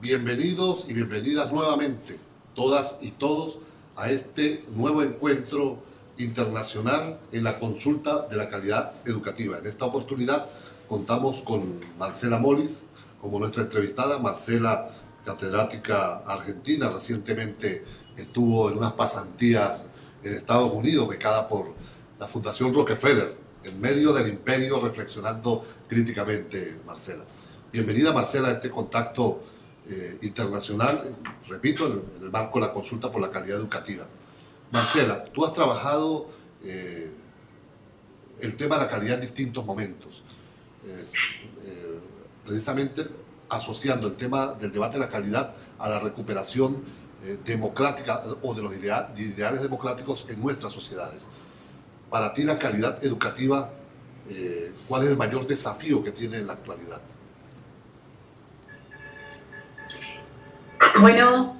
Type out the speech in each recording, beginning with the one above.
bienvenidos y bienvenidas nuevamente, todas y todos, a este nuevo encuentro internacional en la consulta de la calidad educativa. En esta oportunidad contamos con Marcela Molis como nuestra entrevistada. Marcela, catedrática argentina, recientemente estuvo en unas pasantías en Estados Unidos, becada por la Fundación Rockefeller, en medio del imperio, reflexionando críticamente, Marcela. Bienvenida, Marcela, a este contacto eh, internacional, repito, en el, marco de la consulta por la calidad educativa. Marcela, tú has trabajado eh, el tema de la calidad en distintos momentos, eh, precisamente asociando el tema del debate de la calidad a la recuperación democrática o de los ideales democráticos en nuestras sociedades. Para ti la calidad educativa, ¿cuál es el mayor desafío que tiene en la actualidad? Bueno,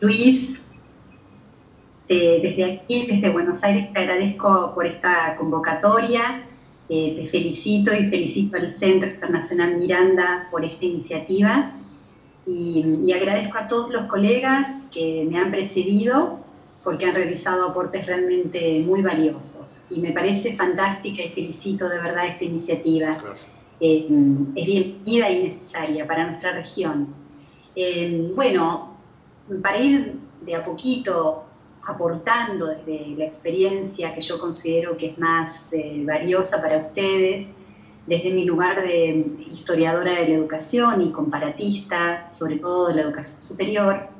Luis, eh, desde aquí, desde Buenos Aires, te agradezco por esta convocatoria. Eh, te felicito y felicito al Centro Internacional Miranda por esta iniciativa. Y, agradezco a todos los colegas que me han precedido porque han realizado aportes realmente muy valiosos. Y me parece fantástica y felicito de verdad esta iniciativa. Eh, es bienvenida y necesaria para nuestra región. Eh, bueno, para ir de a poquito aportando desde la experiencia que yo considero que es más eh, valiosa para ustedes, desde mi lugar de historiadora de la educación y comparatista, sobre todo de la educación superior,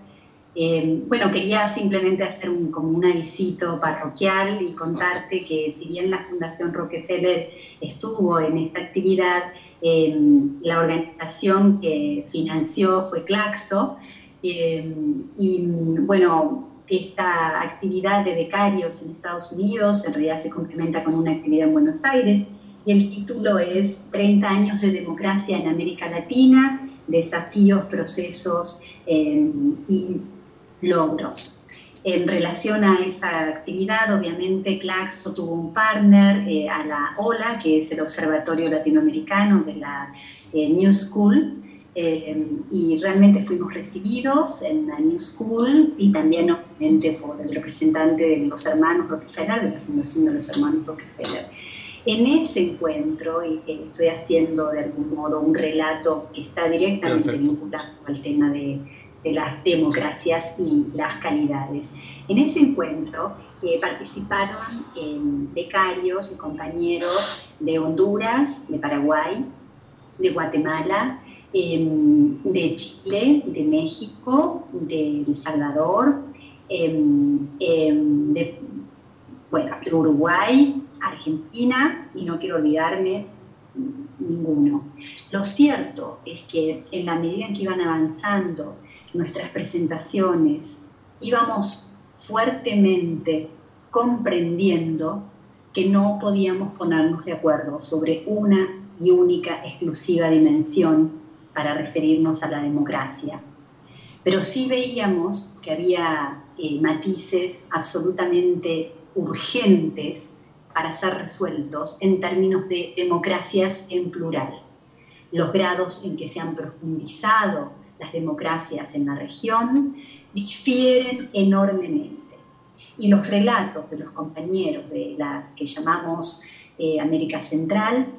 eh, bueno, quería simplemente hacer un, como un avisito parroquial y contarte que si bien la Fundación Rockefeller estuvo en esta actividad, eh, la organización que financió fue Claxo. Eh, y bueno, esta actividad de becarios en Estados Unidos en realidad se complementa con una actividad en Buenos Aires y el título es 30 años de democracia en América Latina, desafíos, procesos y logros. En relación a esa actividad, obviamente Claxo tuvo un partner eh, a la OLA, que es el Observatorio Latinoamericano de la eh, New School, eh, y realmente fuimos recibidos en la New School y también obviamente por el representante de los hermanos Rockefeller, de la Fundación de los Hermanos Rockefeller. En ese encuentro, y estoy haciendo de algún modo un relato que está directamente vinculado al tema de, de las democracias y las calidades. En ese encuentro eh, participaron becarios y compañeros de Honduras, de Paraguay, de Guatemala, em, de Chile, de México, de El Salvador, em, em, de, bueno, de Uruguay, Argentina, y no quiero olvidarme ninguno. Lo cierto es que en la medida en que iban avanzando nuestras presentaciones, íbamos fuertemente comprendiendo que no podíamos ponernos de acuerdo sobre una y única exclusiva dimensión para referirnos a la democracia. Pero sí veíamos que había eh, matices absolutamente urgentes para ser resueltos en términos de democracias en plural. Los grados en que se han profundizado las democracias en la región difieren enormemente. Y los relatos de los compañeros de la que llamamos eh, América Central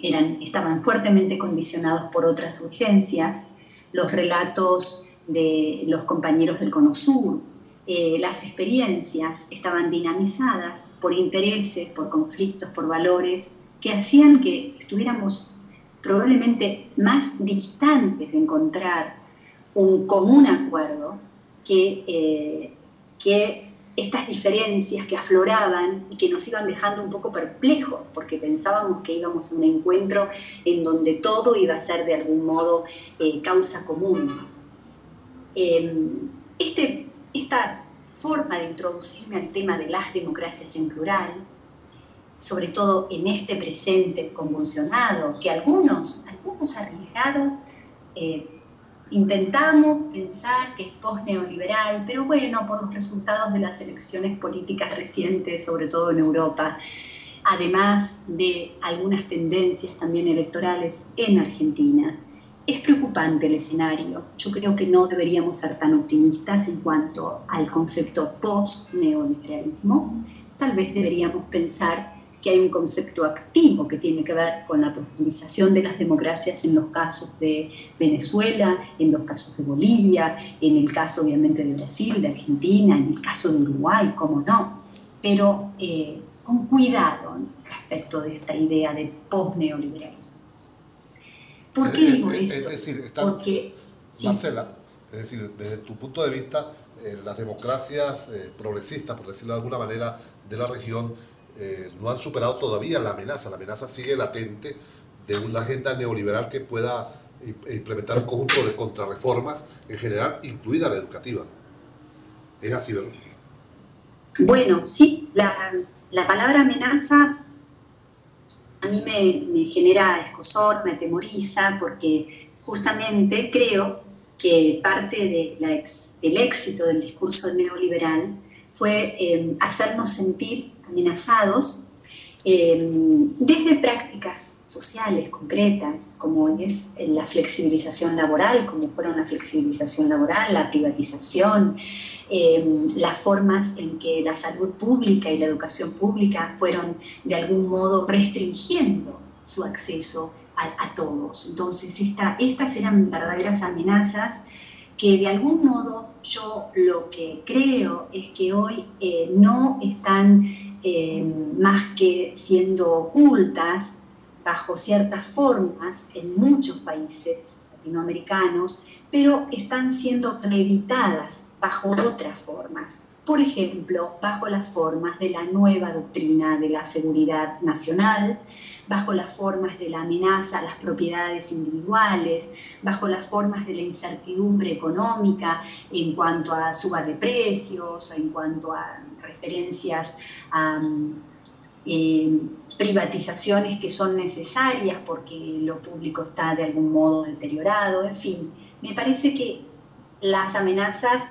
eran, estaban fuertemente condicionados por otras urgencias. Los relatos de los compañeros del Cono Sur, eh, las experiencias estaban dinamizadas por intereses, por conflictos, por valores que hacían que estuviéramos probablemente más distantes de encontrar un común acuerdo que, eh, que estas diferencias que afloraban y que nos iban dejando un poco perplejos, porque pensábamos que íbamos a un encuentro en donde todo iba a ser de algún modo eh, causa común. Em, este, esta forma de introducirme al tema de las democracias en plural sobre todo en este presente convulsionado, que algunos, algunos arriesgados eh, intentamos pensar que es post-neoliberal, pero bueno, por los resultados de las elecciones políticas recientes, sobre todo en Europa, además de algunas tendencias también electorales en Argentina, es preocupante el escenario. Yo creo que no deberíamos ser tan optimistas en cuanto al concepto post-neoliberalismo. Tal vez deberíamos pensar que hay un concepto activo que tiene que ver con la profundización de las democracias en los casos de Venezuela, en los casos de Bolivia, en el caso obviamente de Brasil, de Argentina, en el caso de Uruguay, cómo no, pero eh, con cuidado respecto de esta idea de post-neoliberalismo. ¿Por qué digo esto? Es decir, Porque, Marcela, es decir, desde tu punto de vista, eh, las democracias eh, progresistas, por decirlo de alguna manera, de la región, eh, no han superado todavía la amenaza. La amenaza sigue latente de una agenda neoliberal que pueda implementar un conjunto de contrarreformas, en general, incluida la educativa. Es así, ¿verdad? Bueno, sí, la, la palabra amenaza a mí me, genera escosor, me temoriza, porque justamente creo que parte de del éxito del discurso neoliberal fue eh, hacernos sentir amenazados eh, desde prácticas sociales concretas, como es la flexibilización laboral, como fueron la flexibilización laboral, la privatización, eh, las formas en que la salud pública y la educación pública fueron de algún modo restringiendo su acceso a, todos. Entonces, estas eran verdaderas amenazas que de algún modo yo lo que creo es que hoy eh, no están eh, más que siendo ocultas bajo ciertas formas en muchos países latinoamericanos, pero están siendo reeditadas bajo otras formas. Por ejemplo, bajo las formas de la nueva doctrina de la seguridad nacional, bajo las formas de la amenaza a las propiedades individuales, bajo las formas de la incertidumbre económica en cuanto a suba de precios, en cuanto a referencias a eh, privatizaciones que son necesarias porque lo público está de algún modo deteriorado, en fin, me parece que las amenazas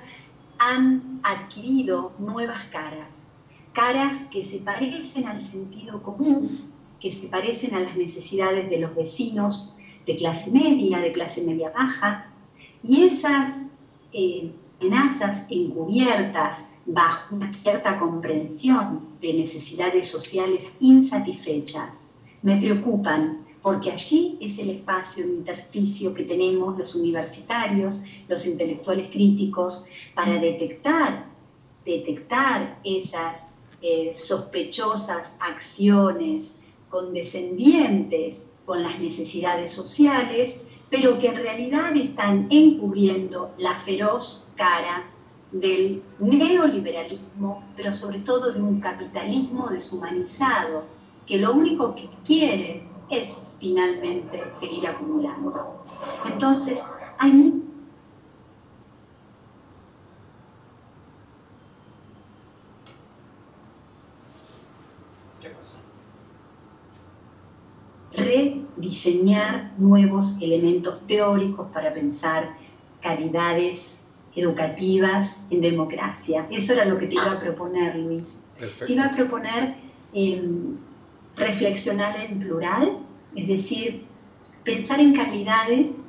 han adquirido nuevas caras, caras que se parecen al sentido común, que se parecen a las necesidades de los vecinos de clase media, de clase media baja, y esas eh, amenazas encubiertas bajo una cierta comprensión de necesidades sociales insatisfechas me preocupan porque allí es el espacio, el intersticio que tenemos los universitarios, los intelectuales críticos, para detectar, detectar esas eh, sospechosas acciones condescendientes con las necesidades sociales, pero que en realidad están encubriendo la feroz cara del neoliberalismo, pero sobre todo de un capitalismo deshumanizado, que lo único que quiere es finalmente seguir acumulando. Entonces, hay rediseñar nuevos elementos teóricos para pensar calidades educativas en democracia. Eso era lo que te iba a proponer, Luis. Te iba a proponer em, reflexionar en plural, es decir, pensar en calidades,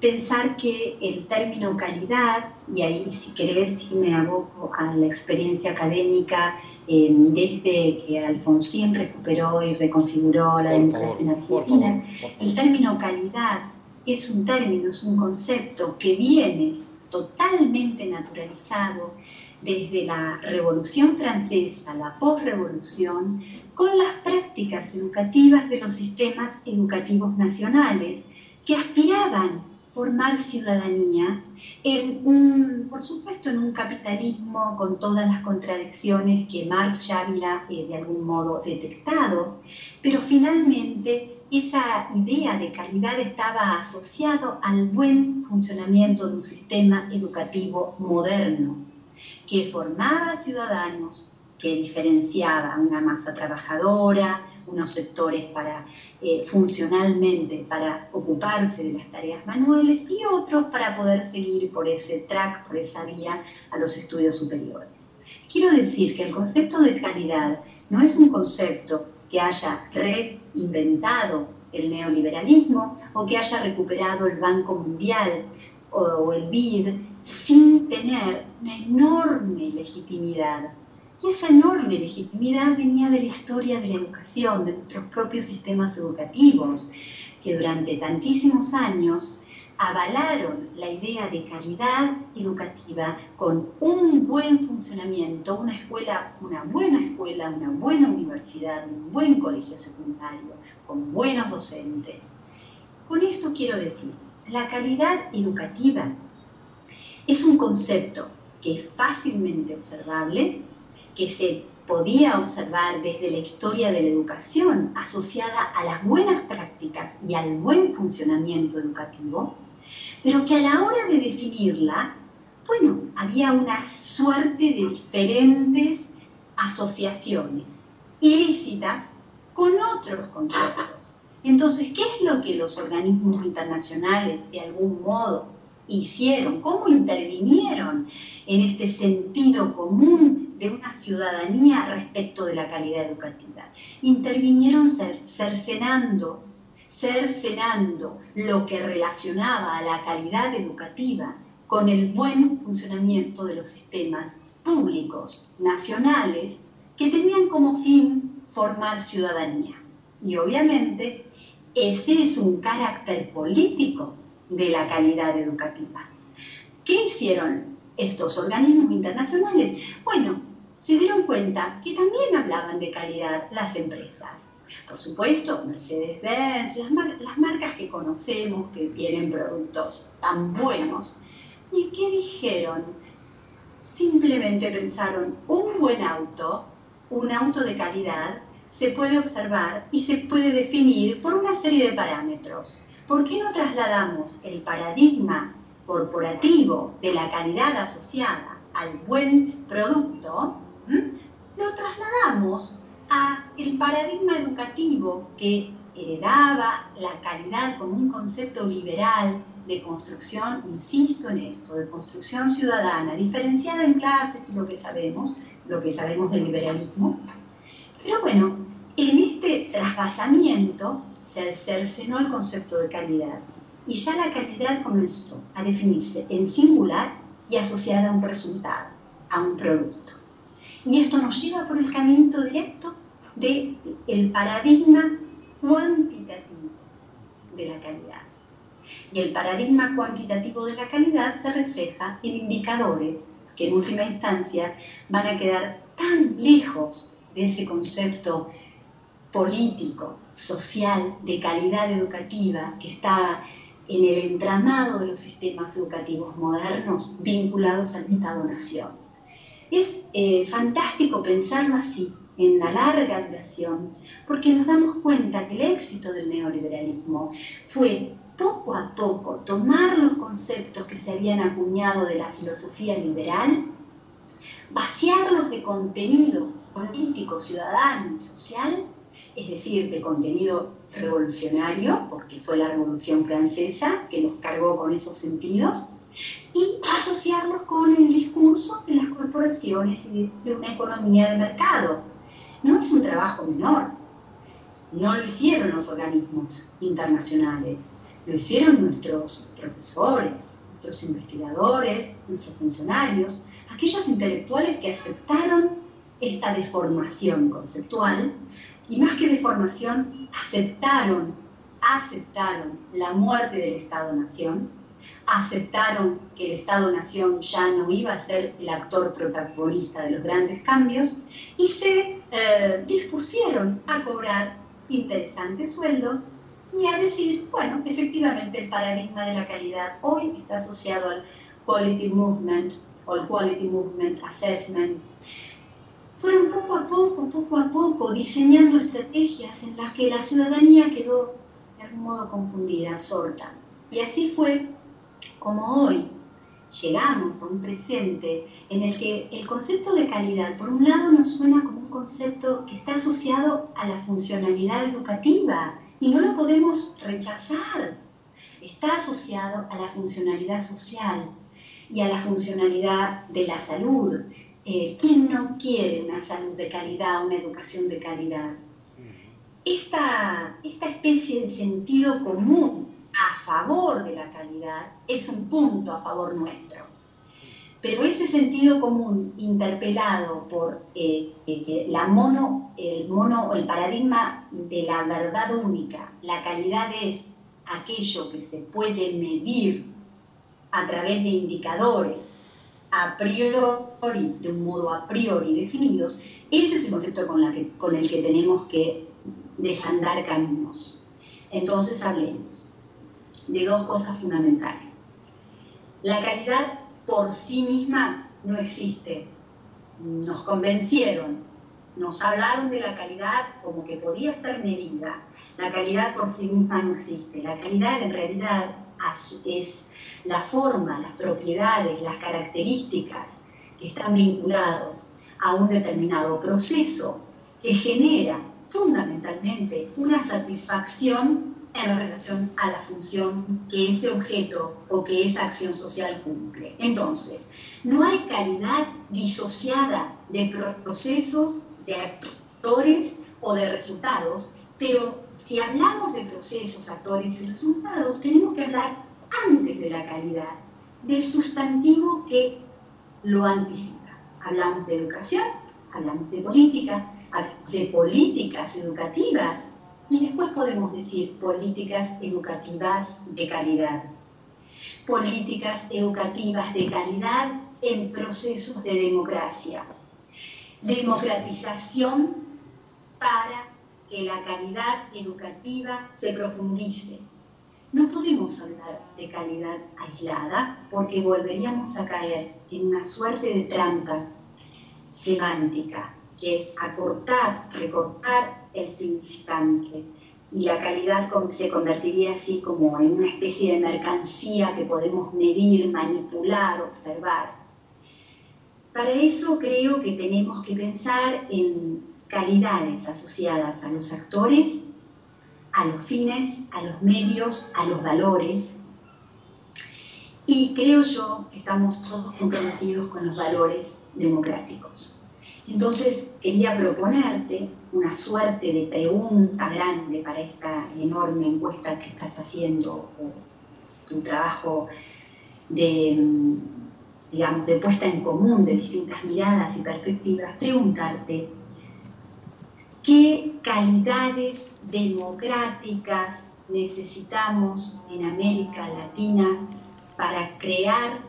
pensar que el término calidad, y ahí si querés si me aboco a la experiencia académica em, desde que Alfonsín recuperó y reconfiguró la democracia en Argentina, el término calidad es un término, es un concepto que viene totalmente naturalizado desde la Revolución Francesa, la posrevolución, con las prácticas educativas de los sistemas educativos nacionales que aspiraban formar ciudadanía en un, por supuesto, en un capitalismo con todas las contradicciones que Marx ya había eh, de algún modo detectado, pero finalmente esa idea de calidad estaba asociado al buen funcionamiento de un sistema educativo moderno, que formaba ciudadanos, que diferenciaba una masa trabajadora, unos sectores para eh, funcionalmente para ocuparse de las tareas manuales y otros para poder seguir por ese track, por esa vía a los estudios superiores. Quiero decir que el concepto de calidad no es un concepto que haya reinventado el neoliberalismo o que haya recuperado el Banco Mundial o, el BID sin tener una enorme legitimidad. Y esa enorme legitimidad venía de la historia de la educación, de nuestros propios sistemas educativos, que durante tantísimos años avalaron la idea de calidad educativa con un buen funcionamiento, una escuela, una buena escuela, una buena universidad, un buen colegio secundario, con buenos docentes. Con esto quiero decir, la calidad educativa es un concepto que es fácilmente observable, que se podía observar desde la historia de la educación asociada a las buenas prácticas y al buen funcionamiento educativo, pero que a la hora de definirla, bueno, había una suerte de diferentes asociaciones ilícitas con otros conceptos. Entonces, ¿qué es lo que los organismos internacionales de algún modo hicieron? ¿Cómo intervinieron en este sentido común de una ciudadanía respecto de la calidad educativa? Intervinieron cercenando cercenando lo que relacionaba a la calidad educativa con el buen funcionamiento de los sistemas públicos nacionales que tenían como fin formar ciudadanía. Y obviamente ese es un carácter político de la calidad educativa. ¿Qué hicieron estos organismos internacionales? Bueno, se dieron cuenta que también hablaban de calidad las empresas. Por supuesto, Mercedes-Benz, las, marcas que conocemos que tienen productos tan buenos. ¿Y qué dijeron? Simplemente pensaron, un buen auto, un auto de calidad, se puede observar y se puede definir por una serie de parámetros. ¿Por qué no trasladamos el paradigma corporativo de la calidad asociada al buen producto? Lo trasladamos a el paradigma educativo que heredaba la calidad como un concepto liberal de construcción, insisto en esto, de construcción ciudadana, diferenciada en clases y lo que sabemos, lo que sabemos del liberalismo. Pero bueno, en este trasvasamiento se cercenó el concepto de calidad y ya la calidad comenzó a definirse en singular y asociada a un resultado, a un producto. Y esto nos lleva por el camino directo del el paradigma cuantitativo de la calidad. Y el paradigma cuantitativo de la calidad se refleja en indicadores que en última instancia van a quedar tan lejos de ese concepto político, social, de calidad educativa que está en el entramado de los sistemas educativos modernos vinculados al Estado-Nación. Es eh, fantástico pensarlo así, en la larga duración, porque nos damos cuenta que el éxito del neoliberalismo fue poco a poco tomar los conceptos que se habían acuñado de la filosofía liberal, vaciarlos de contenido político, ciudadano y social, es decir, de contenido revolucionario, porque fue la Revolución Francesa que nos cargó con esos sentidos, y asociarlos con el discurso de las corporaciones y de una economía de mercado, no es un trabajo menor. No lo hicieron los organismos internacionales, lo hicieron nuestros profesores, nuestros investigadores, nuestros funcionarios, aquellos intelectuales que aceptaron esta deformación conceptual y más que deformación, aceptaron, aceptaron la muerte del Estado-Nación, aceptaron que el Estado-Nación ya no iba a ser el actor protagonista de los grandes cambios y se eh, dispusieron a cobrar interesantes sueldos y a decir, bueno, efectivamente el paradigma de la calidad hoy está asociado al Quality Movement o al Quality Movement Assessment. Fueron poco a poco, poco a poco, diseñando estrategias en las que la ciudadanía quedó de algún modo confundida, absorta. Y así fue como hoy llegamos a un presente en el que el concepto de calidad, por un lado, nos suena como un concepto que está asociado a la funcionalidad educativa y no lo podemos rechazar. Está asociado a la funcionalidad social y a la funcionalidad de la salud. Eh, ¿Quién no quiere una salud de calidad, una educación de calidad? esta, esta especie de sentido común a favor de la calidad es un punto a favor nuestro. Pero ese sentido común interpelado por eh, eh, la mono, el mono el paradigma de la verdad única, la calidad es aquello que se puede medir a través de indicadores a priori, de un modo a priori definidos, ese es el concepto con el que tenemos que desandar caminos. Entonces hablemos de dos cosas fundamentales. La calidad por sí misma no existe. Nos convencieron, nos hablaron de la calidad como que podía ser medida. La calidad por sí misma no existe. La calidad en realidad es la forma, las propiedades, las características que están vinculados a un determinado proceso que genera fundamentalmente una satisfacción en relación a la función que ese objeto o que esa acción social cumple. Entonces, no hay calidad disociada de procesos, de actores o de resultados, pero si hablamos de procesos, actores y resultados, tenemos que hablar antes de la calidad, del sustantivo que lo anticipa. Hablamos de educación, hablamos de política, de políticas educativas y después podemos decir políticas educativas de calidad. Políticas educativas de calidad en procesos de democracia. Democratización para que la calidad educativa se profundice. No podemos hablar de calidad aislada porque volveríamos a caer en una suerte de trampa semántica, que es acortar, recortar el significante. Y la calidad se convertiría así como en una especie de mercancía que podemos medir, manipular, observar. Para eso creo que tenemos que pensar en calidades asociadas a los actores, a los fines, a los medios, a los valores. Y creo yo que estamos todos comprometidos con los valores democráticos. Entonces quería proponerte una suerte de pregunta grande para esta enorme encuesta que estás haciendo, tu trabajo de, digamos, de puesta en común de distintas miradas y perspectivas, preguntarte qué calidades democráticas necesitamos en América Latina para crear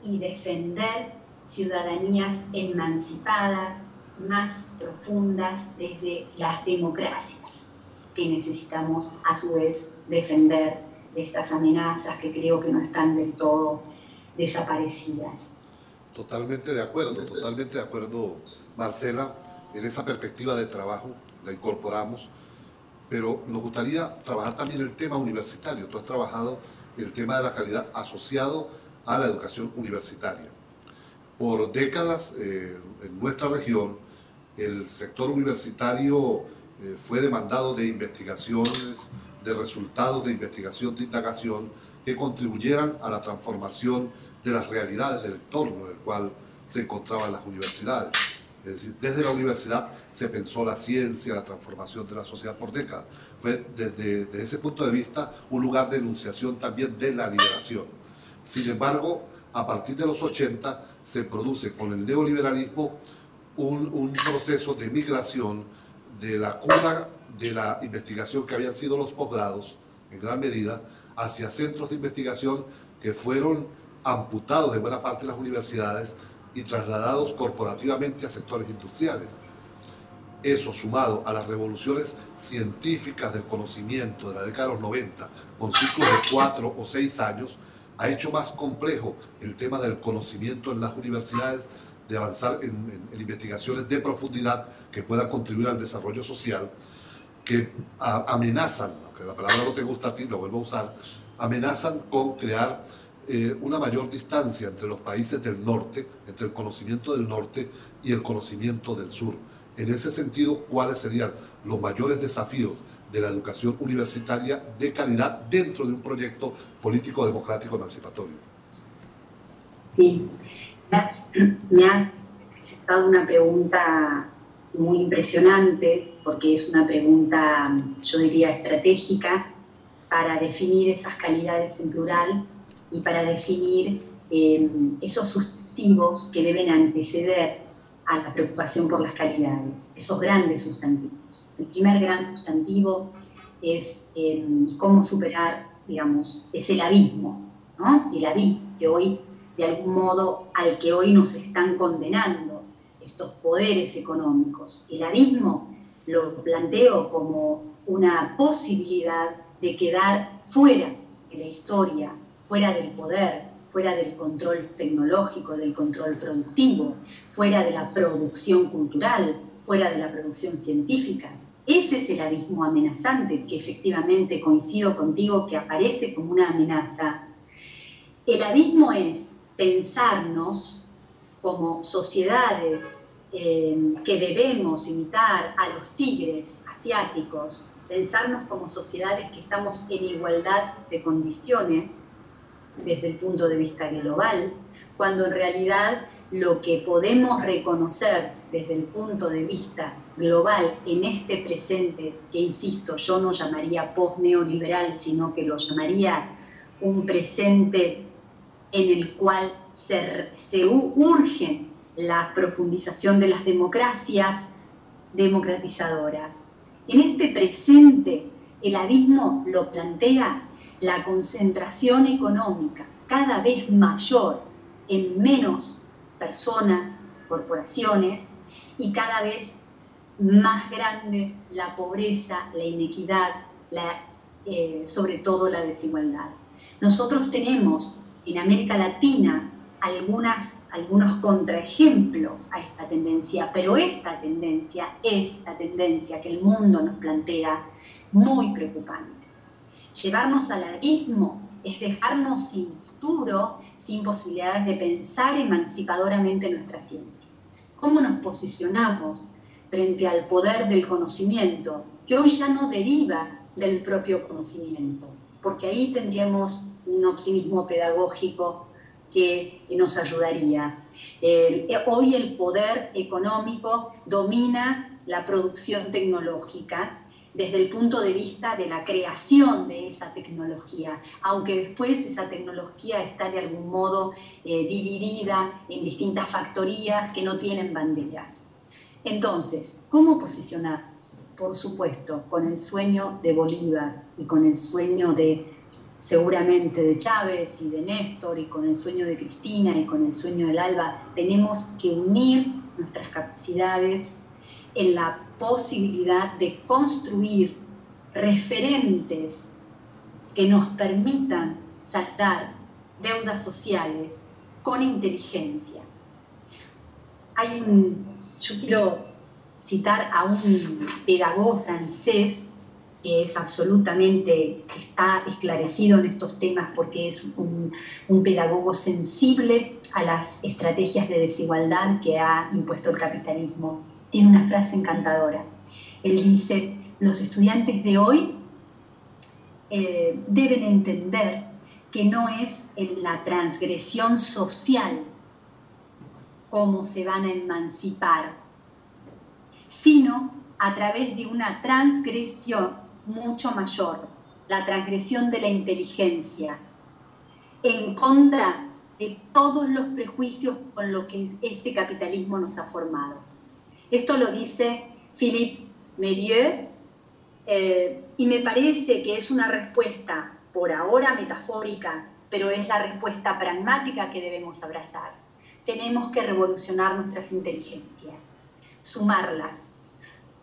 y defender ciudadanías emancipadas, más profundas desde las democracias, que necesitamos a su vez defender de estas amenazas que creo que no están del todo desaparecidas. Totalmente de acuerdo, totalmente de acuerdo, Marcela. En esa perspectiva de trabajo la incorporamos, pero nos gustaría trabajar también el tema universitario. Tú has trabajado el tema de la calidad asociado a la educación universitaria. Por décadas eh, en nuestra región el sector universitario eh, fue demandado de investigaciones, de resultados de investigación, de indagación, que contribuyeran a la transformación de las realidades del entorno en el cual se encontraban las universidades. Es decir, desde la universidad se pensó la ciencia, la transformación de la sociedad por décadas. Fue desde, desde ese punto de vista un lugar de enunciación también de la liberación. Sin embargo, a partir de los 80 se produce con el neoliberalismo un, proceso de migración de la cuna de la investigación que habían sido los posgrados, en gran medida, hacia centros de investigación que fueron amputados de buena parte de las universidades y trasladados corporativamente a sectores industriales. Eso sumado a las revoluciones científicas del conocimiento de la década de los 90, con ciclos de cuatro o seis años, ha hecho más complejo el tema del conocimiento en las universidades de avanzar en, investigaciones de profundidad que puedan contribuir al desarrollo social, que amenazan, aunque la palabra no te gusta a ti, lo vuelvo a usar, amenazan con crear eh, una mayor distancia entre los países del norte, entre el conocimiento del norte y el conocimiento del sur. En ese sentido, ¿cuáles serían los mayores desafíos de la educación universitaria de calidad dentro de un proyecto político democrático emancipatorio? Sí, me has presentado una pregunta muy impresionante, porque es una pregunta, yo diría, estratégica, para definir esas calidades en plural y para definir eh, esos sustantivos que deben anteceder a la preocupación por las calidades, esos grandes sustantivos. El primer gran sustantivo es eh, cómo superar, digamos, es el abismo, ¿no? El abismo que hoy, de algún modo, al que hoy nos están condenando estos poderes económicos. El abismo lo planteo como una posibilidad de quedar fuera de la historia, fuera del poder, fuera del control tecnológico, del control productivo, fuera de la producción cultural, fuera de la producción científica. Ese es el abismo amenazante que efectivamente coincido contigo que aparece como una amenaza. El abismo es pensarnos como sociedades eh, que debemos imitar a los tigres asiáticos, pensarnos como sociedades que estamos en igualdad de condiciones desde el punto de vista global, cuando en realidad lo que podemos reconocer desde el punto de vista global en este presente, que insisto, yo no llamaría post-neoliberal, sino que lo llamaría un presente en el cual se, se urge la profundización de las democracias democratizadoras. En este presente, el abismo lo plantea la concentración económica cada vez mayor en menos personas, corporaciones, y cada vez más grande la pobreza, la inequidad, eh, sobre todo la desigualdad. Nosotros tenemos en América Latina algunas, algunos contraejemplos a esta tendencia, pero esta tendencia es la tendencia que el mundo nos plantea muy preocupante. Llevarnos al abismo es dejarnos sin futuro, sin posibilidades de pensar emancipadoramente nuestra ciencia. ¿Cómo nos posicionamos frente al poder del conocimiento, que hoy ya no deriva del propio conocimiento? Porque ahí tendríamos un optimismo pedagógico que nos ayudaría. Eh, hoy el poder económico domina la producción tecnológica desde el punto de vista de la creación de esa tecnología, aunque después esa tecnología está de algún modo eh, dividida en distintas factorías que no tienen banderas. Entonces, ¿cómo posicionarnos? Por supuesto, con el sueño de Bolívar y con el sueño de seguramente de Chávez y de Néstor y con el sueño de Cristina y con el sueño del Alba, tenemos que unir nuestras capacidades en la posibilidad de construir referentes que nos permitan saltar deudas sociales con inteligencia. Hay un, yo quiero citar a un pedagogo francés que es absolutamente, está esclarecido en estos temas porque es un, un, pedagogo sensible a las estrategias de desigualdad que ha impuesto el capitalismo tiene una frase encantadora. Él dice, los estudiantes de hoy eh, deben entender que no es en la transgresión social cómo se van a emancipar, sino a través de una transgresión mucho mayor, la transgresión de la inteligencia, en contra de todos los prejuicios con los que este capitalismo nos ha formado. Esto lo dice Philippe Merieux eh, y me parece que es una respuesta por ahora metafórica, pero es la respuesta pragmática que debemos abrazar. Tenemos que revolucionar nuestras inteligencias, sumarlas,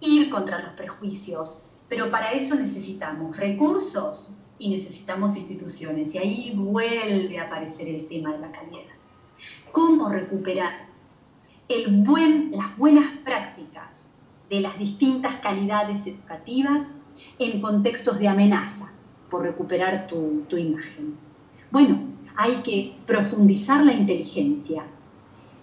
ir contra los prejuicios, pero para eso necesitamos recursos y necesitamos instituciones. Y ahí vuelve a aparecer el tema de la calidad. ¿Cómo recuperar buen, las buenas prácticas de las distintas calidades educativas en contextos de amenaza por recuperar tu, tu imagen. Bueno, hay que profundizar la inteligencia.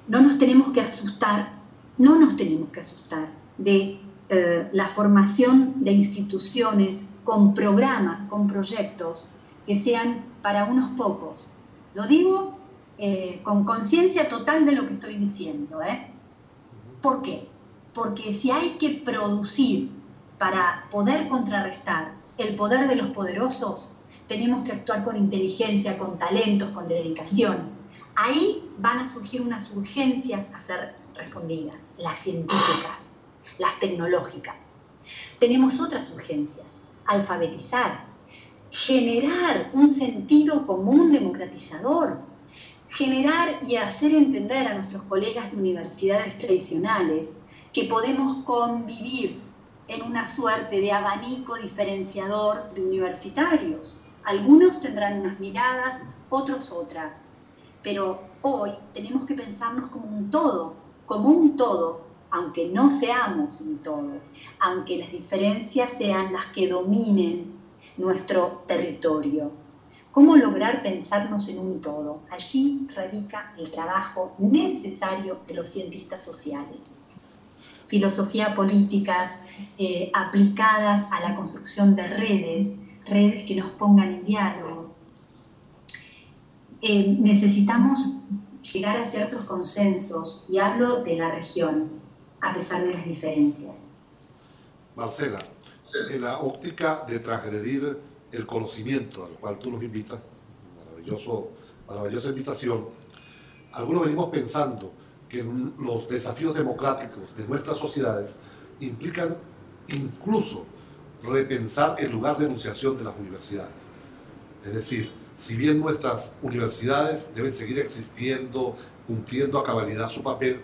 No nos tenemos que asustar, no nos tenemos que asustar de eh, la formación de instituciones con programas, con proyectos que sean para unos pocos. Lo digo eh, con conciencia total de lo que estoy diciendo. ¿eh? ¿Por qué? porque si hay que producir para poder contrarrestar el poder de los poderosos, tenemos que actuar con inteligencia, con talentos, con dedicación. Ahí van a surgir unas urgencias a ser respondidas, las científicas, las tecnológicas. Tenemos otras urgencias, alfabetizar, generar un sentido común democratizador, generar y hacer entender a nuestros colegas de universidades tradicionales que podemos convivir en una suerte de abanico diferenciador de universitarios. Algunos tendrán unas miradas, otros otras, pero hoy tenemos que pensarnos como un todo, como un todo, aunque no seamos un todo, aunque las diferencias sean las que dominen nuestro territorio. ¿Cómo lograr pensarnos en un todo? Allí radica el trabajo necesario de los cientistas sociales. Filosofía políticas eh, aplicadas a la construcción de redes, redes que nos pongan en diálogo. Eh, necesitamos llegar a ciertos consensos, y hablo de la región, a pesar de las diferencias. Marcela, en la óptica de transgredir el conocimiento al cual tú nos invitas, maravilloso, maravillosa invitación, algunos venimos pensando que los desafíos democráticos de nuestras sociedades implican incluso repensar el lugar de enunciación de las universidades. Es decir, si bien nuestras universidades deben seguir existiendo, cumpliendo a cabalidad su papel,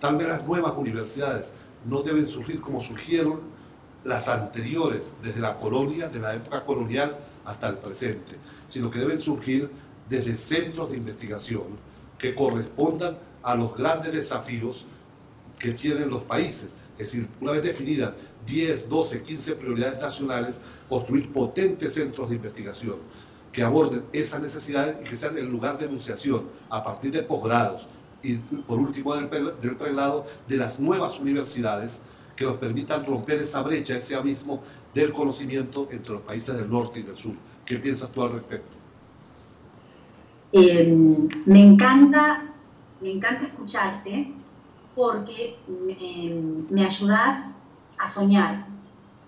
tal vez las nuevas universidades no deben surgir como surgieron las anteriores, desde la colonia, de la época colonial hasta el presente, sino que deben surgir desde centros de investigación que correspondan a los grandes desafíos que tienen los países. Es decir, una vez definidas 10, 12, 15 prioridades nacionales, construir potentes centros de investigación que aborden esas necesidades y que sean el lugar de enunciación a partir de posgrados y por último del, del de las nuevas universidades que nos permitan romper esa brecha, ese abismo del conocimiento entre los países del norte y del sur. ¿Qué piensas tú al respecto? Em, me encanta, me encanta escucharte porque em, me ayudas a soñar.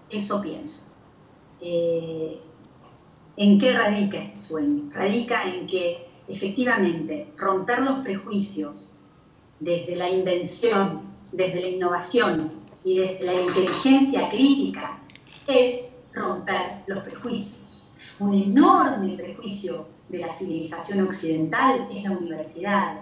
Eso pienso. Eh, ¿En qué radica este sueño? Radica en que efectivamente romper los prejuicios desde la invención, desde la innovación, y de la inteligencia crítica es romper los prejuicios. Un enorme prejuicio de la civilización occidental es la universidad.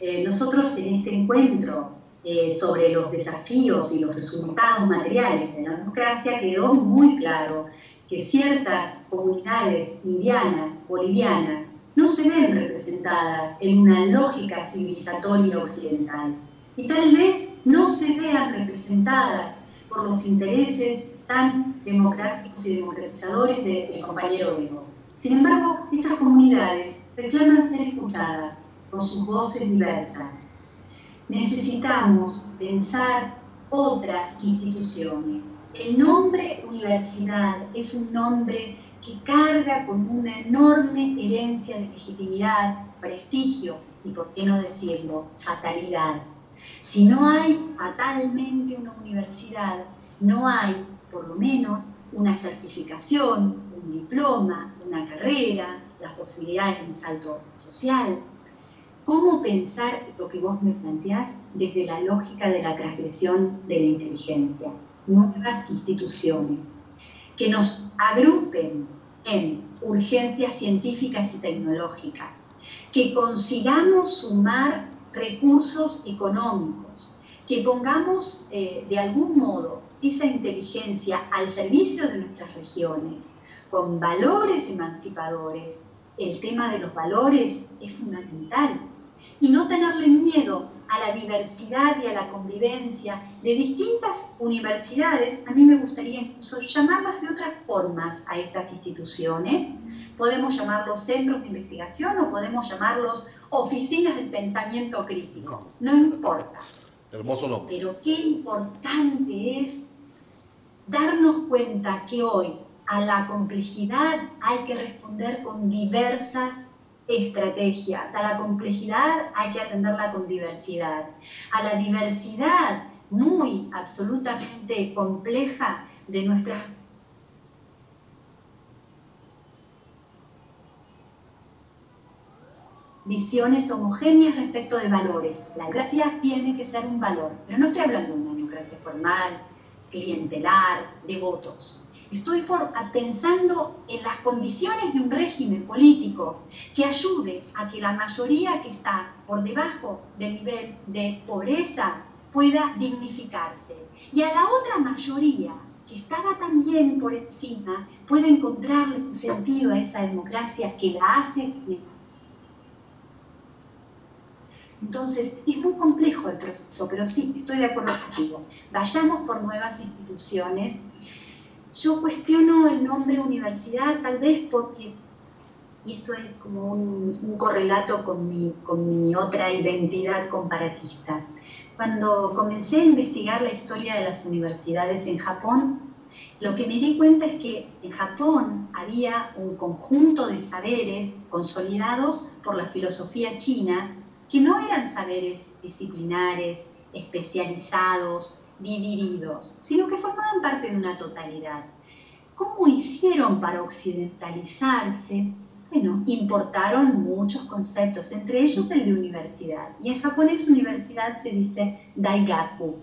Eh, nosotros en este encuentro eh, sobre los desafíos y los resultados materiales de la democracia quedó muy claro que ciertas comunidades indianas, bolivianas, no se ven representadas en una lógica civilizatoria occidental y tal vez no se vean representadas por los intereses tan democráticos y democratizadores del compañero Evo. Sin embargo, estas comunidades reclaman ser escuchadas con sus voces diversas. Necesitamos pensar otras instituciones. El nombre universidad es un nombre que carga con una enorme herencia de legitimidad, prestigio y, por qué no decirlo, fatalidad. Si no hay fatalmente una universidad, no hay por lo menos una certificación, un diploma, una carrera, las posibilidades de un salto social. ¿Cómo pensar lo que vos me planteás desde la lógica de la transgresión de la inteligencia? Nuevas instituciones que nos agrupen en urgencias científicas y tecnológicas, que consigamos sumar recursos económicos, que pongamos eh, de algún modo esa inteligencia al servicio de nuestras regiones, con valores emancipadores. El tema de los valores es fundamental. Y no tenerle miedo a la diversidad y a la convivencia de distintas universidades, a mí me gustaría incluso llamarlas de otras formas a estas instituciones. Podemos llamarlos centros de investigación o podemos llamarlos oficinas del pensamiento crítico. No importa. Hermoso nombre. Pero qué importante es darnos cuenta que hoy a la complejidad hay que responder con diversas estrategias. A la complejidad hay que atenderla con diversidad. A la diversidad muy absolutamente compleja de nuestras visiones homogéneas respecto de valores. La democracia tiene que ser un valor, pero no estoy hablando de una democracia formal, clientelar, de votos. Estoy pensando en las condiciones de un régimen político que ayude a que la mayoría que está por debajo del nivel de pobreza pueda dignificarse. Y a la otra mayoría que estaba también por encima pueda encontrar sentido a esa democracia que la hace entonces, es muy complejo el proceso, pero sí, estoy de acuerdo contigo. Vayamos por nuevas instituciones. Yo cuestiono el nombre universidad tal vez porque, y esto es como un, correlato con mi, con mi otra identidad comparatista. Cuando comencé a investigar la historia de las universidades en Japón, lo que me di cuenta es que en Japón había un conjunto de saberes consolidados por la filosofía china que no eran saberes disciplinares, especializados, divididos, sino que formaban parte de una totalidad. ¿Cómo hicieron para occidentalizarse? Bueno, importaron muchos conceptos, entre ellos el de universidad. Y en japonés universidad se dice daigaku.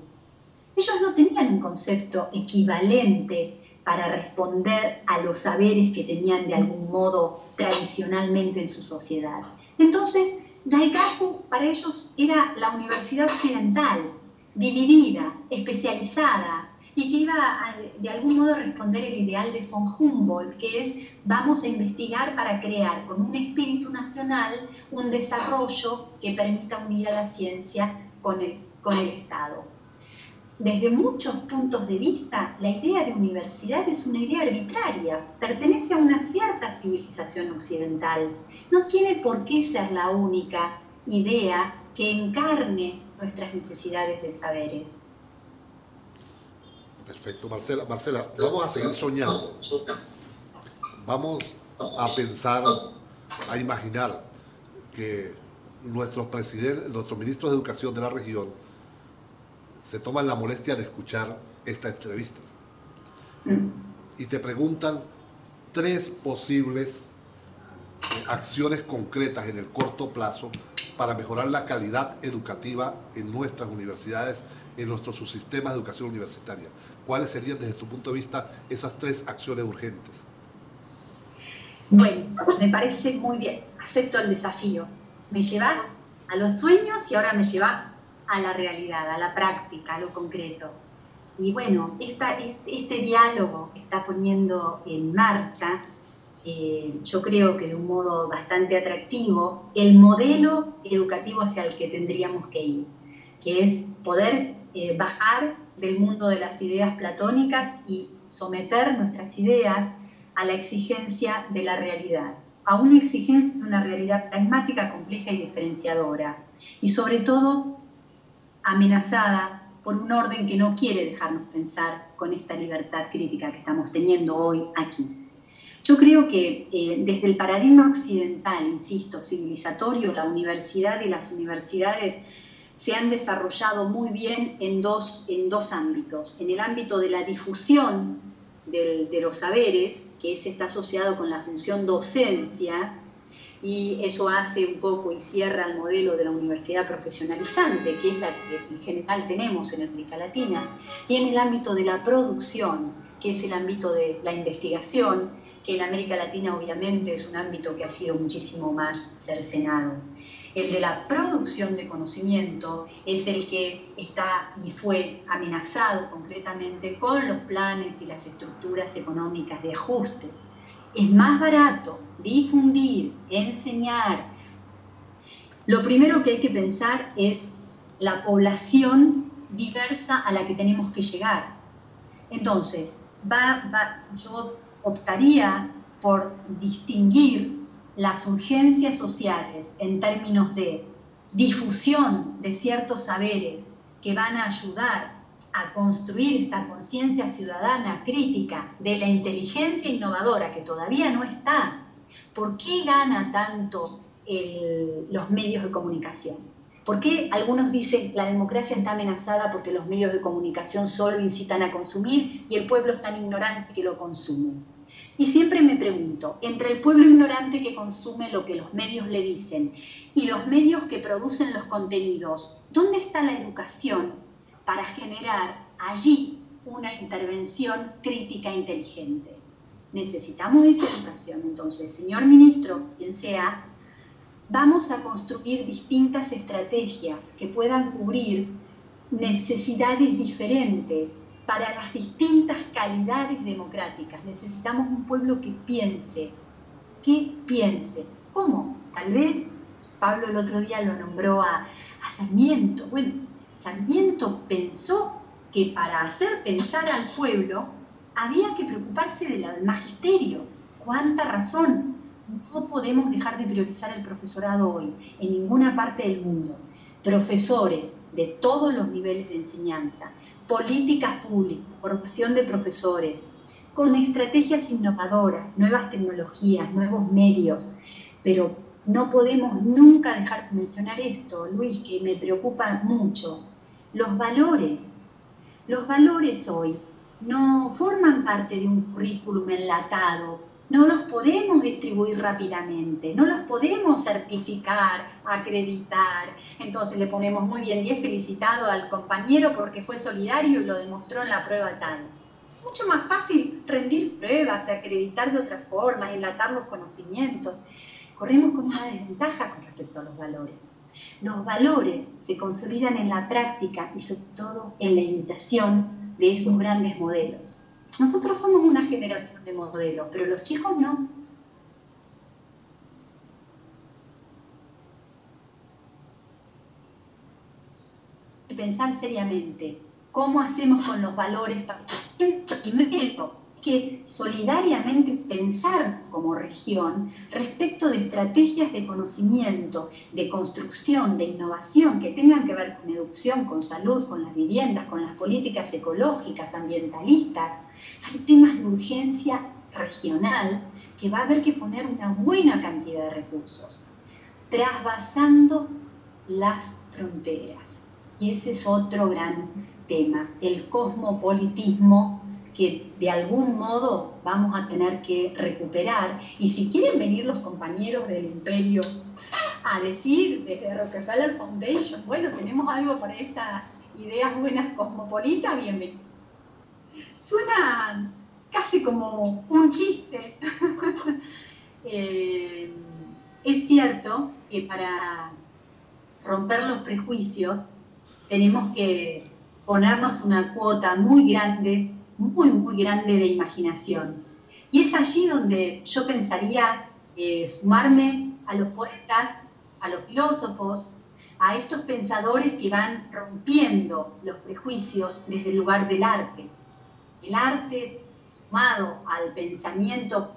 Ellos no tenían un concepto equivalente para responder a los saberes que tenían de algún modo tradicionalmente en su sociedad. Entonces, Daikaku para ellos era la universidad occidental, dividida, especializada, y que iba de algún modo a responder el ideal de von Humboldt, que es vamos a investigar para crear con un espíritu nacional un desarrollo que permita unir a la ciencia con el, con el Estado desde muchos puntos de vista, la idea de universidad es una idea arbitraria, pertenece a una cierta civilización occidental. No tiene por qué ser la única idea que encarne nuestras necesidades de saberes. Perfecto, Marcela. Marcela, vamos a seguir soñando. Vamos a pensar, a imaginar que nuestros presidentes, nuestros ministros de educación de la región, se toman la molestia de escuchar esta entrevista y te preguntan tres posibles acciones concretas en el corto plazo para mejorar la calidad educativa en nuestras universidades, en nuestro subsistema de educación universitaria. ¿Cuáles serían desde tu punto de vista esas tres acciones urgentes? Bueno, me parece muy bien, acepto el desafío. Me llevas a los sueños y ahora me llevas a la realidad, a la práctica, a lo concreto. Y bueno, esta, este, diálogo está poniendo en marcha, eh, yo creo que de un modo bastante atractivo, el modelo educativo hacia el que tendríamos que ir, que es poder eh, bajar del mundo de las ideas platónicas y someter nuestras ideas a la exigencia de la realidad, a una exigencia de una realidad pragmática, compleja y diferenciadora. Y sobre todo amenazada por un orden que no quiere dejarnos pensar con esta libertad crítica que estamos teniendo hoy aquí. Yo creo que eh, desde el paradigma occidental, insisto, civilizatorio, la universidad y las universidades se han desarrollado muy bien en dos, en dos ámbitos. En el ámbito de la difusión de los saberes, que es, está asociado con la función docencia, y eso hace un poco y cierra el modelo de la universidad profesionalizante, que es la que en general tenemos en América Latina, y en el ámbito de la producción, que es el ámbito de la investigación, que en América Latina obviamente es un ámbito que ha sido muchísimo más cercenado. El de la producción de conocimiento es el que está y fue amenazado concretamente con los planes y las estructuras económicas de ajuste. Es más barato difundir, enseñar. Lo primero que hay que pensar es la población diversa a la que tenemos que llegar. Entonces, yo optaría por distinguir las urgencias sociales en términos de difusión de ciertos saberes que van a ayudar a construir esta conciencia ciudadana crítica de la inteligencia innovadora que todavía no está ¿Por qué gana tanto los medios de comunicación? ¿Por qué algunos dicen la democracia está amenazada porque los medios de comunicación solo incitan a consumir y el pueblo es tan ignorante que lo consume? Y siempre me pregunto, entre el pueblo ignorante que consume lo que los medios le dicen y los medios que producen los contenidos, ¿dónde está la educación para generar allí una intervención crítica e inteligente? Necesitamos esa educación. Entonces, señor ministro, quien sea, vamos a construir distintas estrategias que puedan cubrir necesidades diferentes para las distintas calidades democráticas. Necesitamos un pueblo que piense, que piense. ¿Cómo? Tal vez Pablo el otro día lo nombró a, Sarmiento. Bueno, Sarmiento pensó que para hacer pensar al pueblo había que preocuparse del magisterio. ¿Cuánta razón? No podemos dejar de priorizar el profesorado hoy en ninguna parte del mundo. Profesores de todos los niveles de enseñanza, políticas públicas, formación de profesores, con estrategias innovadoras, nuevas tecnologías, nuevos medios, pero no podemos nunca dejar de mencionar esto, Luis, que me preocupa mucho. Los valores. Los valores hoy no forman parte de un currículum enlatado, no los podemos distribuir rápidamente, no los podemos certificar, acreditar. Entonces le ponemos muy bien, bien felicitado al compañero porque fue solidario y lo demostró en la prueba tal. Es mucho más fácil rendir pruebas, acreditar de otra forma, enlatar los conocimientos. Corremos con una desventaja con respecto a los valores. Los valores se consolidan en la práctica y sobre todo en la imitación de esos grandes modelos. Nosotros somos una generación de modelos, pero los chicos no. Pensar seriamente cómo hacemos con los valores primero solidariamente pensar como región respecto de estrategias de conocimiento, de construcción, de innovación que tengan que ver con educación, con salud, con las viviendas, con las políticas ecológicas, ambientalistas. Hay temas de urgencia regional que va a haber que poner una buena cantidad de recursos, trasvasando las fronteras. Y ese es otro gran tema, el cosmopolitismo que de algún modo vamos a tener que recuperar. Y si quieren venir los compañeros del imperio a decir desde Rockefeller Foundation, bueno, tenemos algo para esas ideas buenas cosmopolitas, bienvenido. Suena casi como un chiste. Eh, es cierto que para romper los prejuicios tenemos que ponernos una cuota muy grande muy, muy grande de imaginación. Y es allí donde yo pensaría eh, sumarme a los poetas, a los filósofos, a estos pensadores que van rompiendo los prejuicios desde el lugar del arte. El arte sumado al pensamiento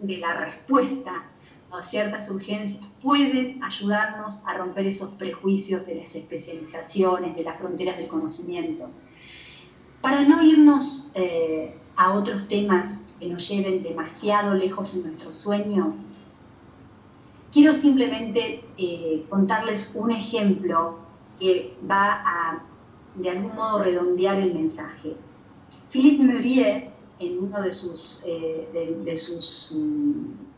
de la respuesta a ciertas urgencias pueden ayudarnos a romper esos prejuicios de las especializaciones, de las fronteras del conocimiento. Para no irnos eh, a otros temas que nos lleven demasiado lejos en nuestros sueños, quiero simplemente eh, contarles un ejemplo que va a, de algún modo, redondear el mensaje. Philippe Murier, en uno de sus, eh, de, sus mm,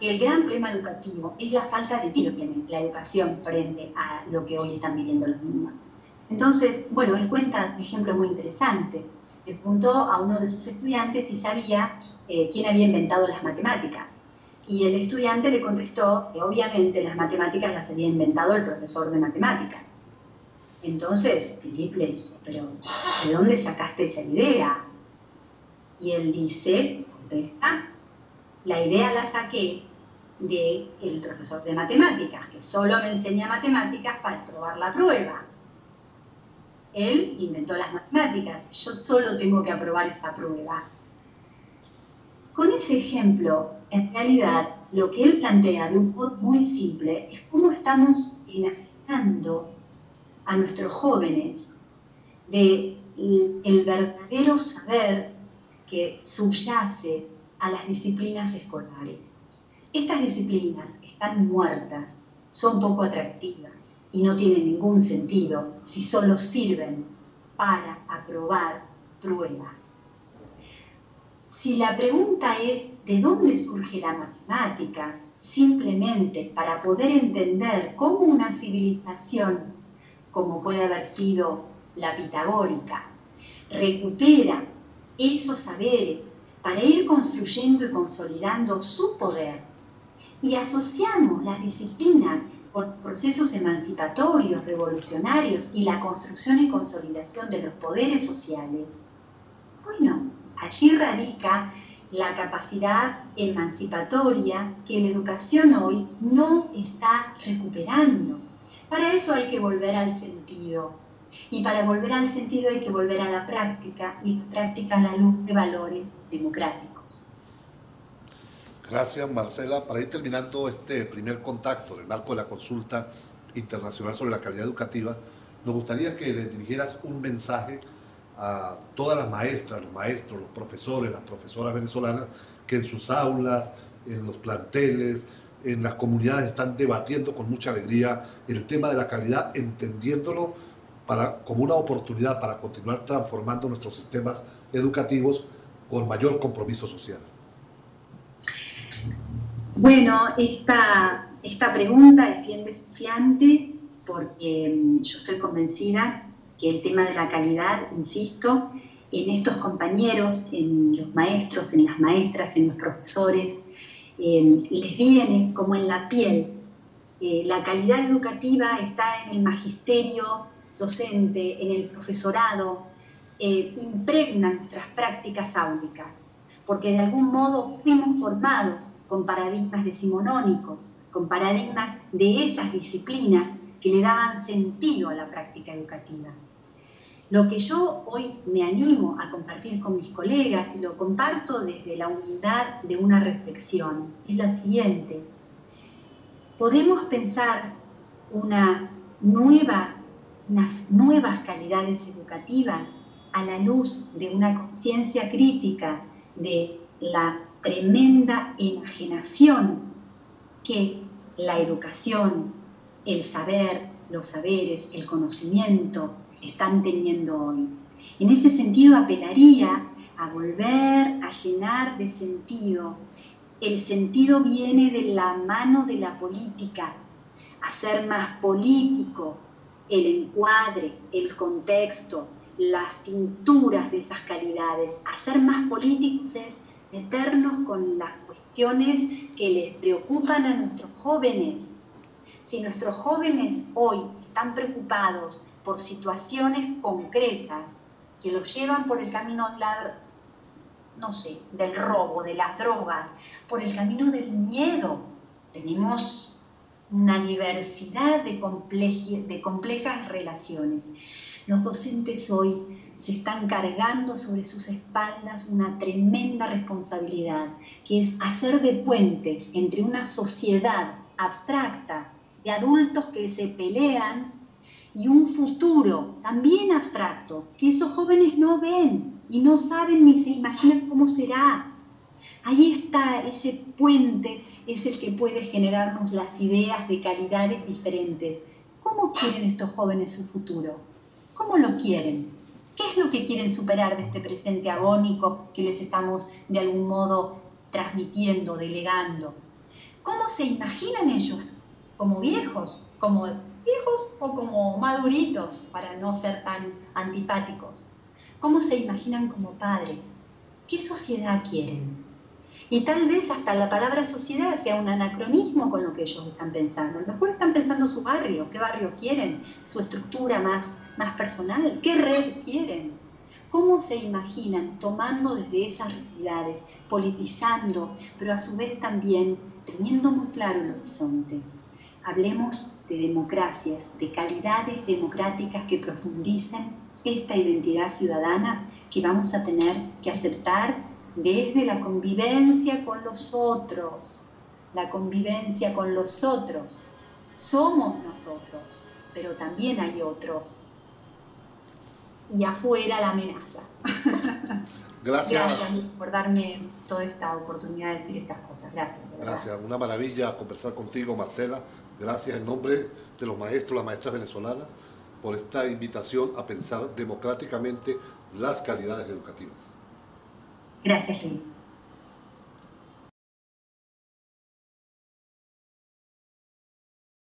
el gran problema educativo es la falta de sentido la educación frente a lo que hoy están viviendo los niños. Entonces, bueno, él cuenta un ejemplo muy interesante. Le preguntó a uno de sus estudiantes si sabía eh, quién había inventado las matemáticas. Y el estudiante le contestó que obviamente las matemáticas las había inventado el profesor de matemáticas. Entonces, Philip le dijo, pero ¿de dónde sacaste esa idea? Y él dice, contesta, la idea la saqué del el profesor de matemáticas, que solo me enseña matemáticas para probar la prueba. Él inventó las matemáticas, yo solo tengo que aprobar esa prueba. Con ese ejemplo, en realidad, lo que él plantea de un modo muy simple es cómo estamos enajenando a nuestros jóvenes de el verdadero saber que subyace a las disciplinas escolares. Estas disciplinas están muertas son poco atractivas y no tienen ningún sentido si solo sirven para aprobar pruebas. Si la pregunta es ¿de dónde surge las matemáticas? Simplemente para poder entender cómo una civilización, como puede haber sido la pitagórica, recupera esos saberes para ir construyendo y consolidando su poder y asociamos las disciplinas con procesos emancipatorios, revolucionarios y la construcción y consolidación de los poderes sociales, bueno, allí radica la capacidad emancipatoria que la educación hoy no está recuperando. Para eso hay que volver al sentido. Y para volver al sentido hay que volver a la práctica y la práctica a la luz de valores democráticos. Gracias, Marcela. Para ir terminando este primer contacto en el marco de la consulta internacional sobre la calidad educativa, nos gustaría que le dirigieras un mensaje a todas las maestras, los maestros, los profesores, las profesoras venezolanas que en sus aulas, en los planteles, en las comunidades están debatiendo con mucha alegría el tema de la calidad, entendiéndolo para, como una oportunidad para continuar transformando nuestros sistemas educativos con mayor compromiso social. Bueno, esta, esta pregunta es bien desafiante porque mm, yo estoy convencida que el tema de la calidad, insisto, en estos compañeros, en los maestros, en las maestras, en los profesores, les viene como en la piel. Eh, la calidad educativa está en el magisterio docente, en el profesorado, eh, impregna nuestras prácticas áulicas, porque de algún modo fuimos formados con paradigmas decimonónicos, con paradigmas de esas disciplinas que le daban sentido a la práctica educativa. Lo que yo hoy me animo a compartir con mis colegas y lo comparto desde la humildad de una reflexión es la siguiente. Podemos pensar una nueva, unas nuevas calidades educativas a la luz de una conciencia crítica de la tremenda enajenación que la educación, el saber, los saberes, el conocimiento, están teniendo hoy. En ese sentido apelaría a volver a llenar de sentido. El sentido viene de la mano de la política, hacer más político el encuadre, el contexto, las tinturas de esas calidades. Hacer más políticos es meternos con las cuestiones que les preocupan a nuestros jóvenes. Si nuestros jóvenes hoy están preocupados por situaciones concretas que los llevan por el camino no sé, del robo, de las drogas, por el camino del miedo. Tenemos una diversidad de complejas relaciones. Los docentes hoy se están cargando sobre sus espaldas una tremenda responsabilidad, que es hacer de puentes entre una sociedad abstracta de adultos que se pelean y un futuro también abstracto que esos jóvenes no ven y no saben ni se imaginan cómo será. Ahí está ese puente, es el que puede generarnos las ideas de calidades diferentes. ¿Cómo quieren estos jóvenes su futuro? ¿Cómo lo quieren? ¿Qué es lo que quieren superar de este presente agónico que les estamos de algún modo transmitiendo, delegando? ¿Cómo se imaginan ellos? ¿Como viejos? ¿Como viejos o como maduritos para no ser tan antipáticos? ¿Cómo se imaginan como padres? ¿Qué sociedad quieren? Y tal vez hasta la palabra sociedad sea un anacronismo con lo que ellos están pensando. A lo mejor están pensando su barrio, qué barrio quieren, su estructura más, más personal, qué red quieren. ¿Cómo se imaginan tomando desde esas realidades, politizando, pero a su vez también teniendo muy claro el horizonte? Hablemos de democracias, de calidades democráticas que profundicen esta identidad ciudadana que vamos a tener que aceptar desde la convivencia con los otros, la convivencia con los otros. Somos nosotros, pero también hay otros. Y afuera la amenaza. Gracias. Gracias por darme toda esta oportunidad de decir estas cosas. Gracias. Gracias. Una maravilla conversar contigo, Marcela. Gracias en nombre de los maestros, las maestras venezolanas, por esta invitación a pensar democráticamente las calidades educativas. Gracias, Luis.